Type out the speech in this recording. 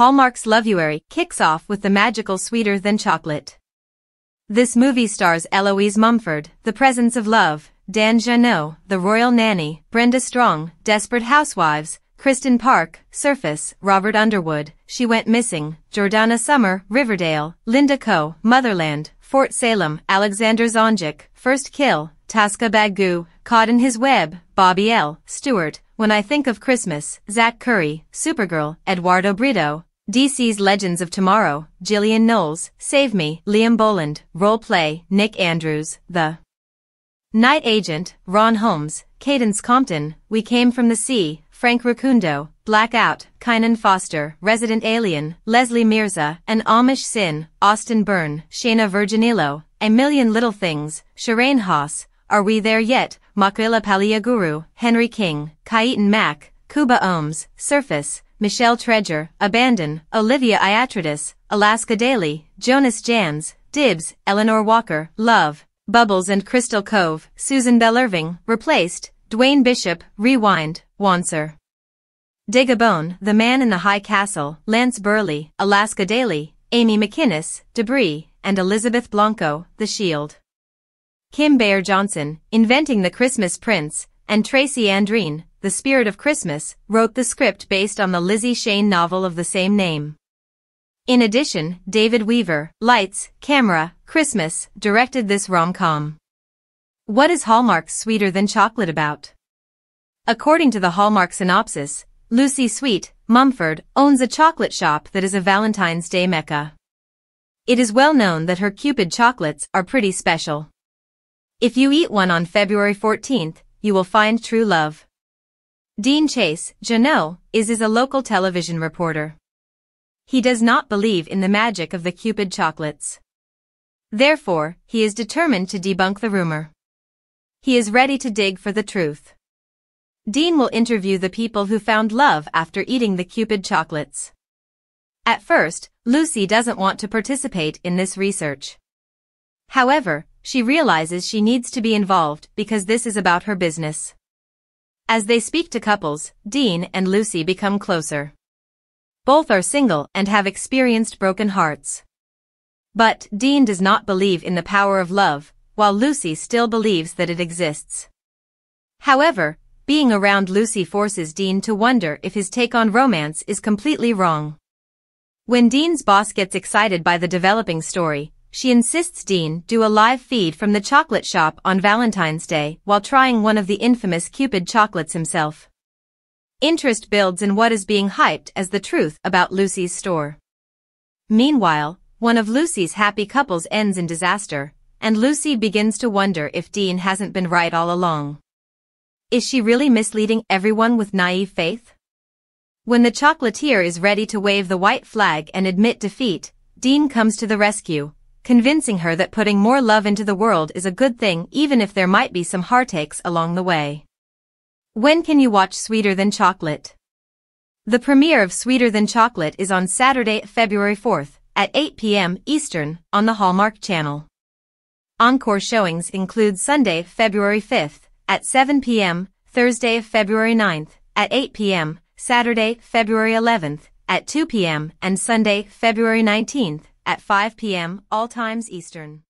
Hallmark's Loveuary kicks off with the magical Sweeter Than Chocolate. This movie stars Eloise Mumford, The Presence of Love, Dan Jeannotte, The Royal Nanny, Brenda Strong, Desperate Housewives, Kristen Park, Surface, Robert Underwood, She Went Missing, Jordana Summer, Riverdale, Linda Ko, Motherland, Fort Salem, Alexander Zonjic, First Kill, Tasca Bagu, Caught in His Web, Bobby L. Stewart, When I Think of Christmas, Zach Curry, Supergirl, Eduardo Brito, DC's Legends of Tomorrow, Gillian Knowles, Save Me, Liam Boland, Role Play, Nick Andrews, The Night Agent, Ron Holmes, Cadence Compton, We Came from the Sea, Frank Racundo, Blackout, Kynan Foster, Resident Alien, Leslie Mirza, An Amish Sin, Austin Byrne, Shayna Virginillo, A Million Little Things, Shireen Haas, are We There Yet? Makila Paliaguru, Henry King, Kaitan Mack, Kuba Ohms, Surface, Michelle Treasure, Abandon, Olivia Iatridis, Alaska Daily, Jonas Jans, Dibs, Eleanor Walker, Love, Bubbles and Crystal Cove, Susan Bell Irving, Replaced, Dwayne Bishop, Rewind, Wanser. Digabone, The Man in the High Castle, Lance Burley, Alaska Daily, Amy McInnes, Debris, and Elizabeth Blanco, The Shield. Kim Bayer Johnson, Inventing the Christmas Prince, and Tracy Andreen, The Spirit of Christmas, wrote the script based on the Lizzie Shane novel of the same name. In addition, David Weaver, Lights, Camera, Christmas, directed this rom-com. What is Hallmark's Sweeter Than Chocolate about? According to the Hallmark synopsis, Lucy Sweet, Mumford, owns a chocolate shop that is a Valentine's Day mecca. It is well known that her Cupid chocolates are pretty special. If you eat one on February 14th, you will find true love. Dean Chase, Jeannotte, is, is a local television reporter. He does not believe in the magic of the Cupid chocolates. Therefore, he is determined to debunk the rumor. He is ready to dig for the truth. Dean will interview the people who found love after eating the Cupid chocolates. At first, Lucy doesn't want to participate in this research. However, she realizes she needs to be involved because this is about her business. As they speak to couples, Dean and Lucy become closer. Both are single and have experienced broken hearts. But Dean does not believe in the power of love, while Lucy still believes that it exists. However, being around Lucy forces Dean to wonder if his take on romance is completely wrong. When Dean's boss gets excited by the developing story, she insists Dean do a live feed from the chocolate shop on Valentine's Day while trying one of the infamous Cupid chocolates himself. Interest builds in what is being hyped as the truth about Lucy's store. Meanwhile, one of Lucy's happy couples ends in disaster, and Lucy begins to wonder if Dean hasn't been right all along. Is she really misleading everyone with naive faith? When the chocolatier is ready to wave the white flag and admit defeat, Dean comes to the rescue, convincing her that putting more love into the world is a good thing even if there might be some heartaches along the way. When can you watch Sweeter Than Chocolate? The premiere of Sweeter Than Chocolate is on Saturday, February 4th, at 8 p.m. Eastern, on the Hallmark Channel. Encore showings include Sunday, February 5th, at 7 p.m., Thursday, February 9th, at 8 p.m., Saturday, February 11th, at 2 p.m., and Sunday, February 19th, at 5 p.m. all times Eastern.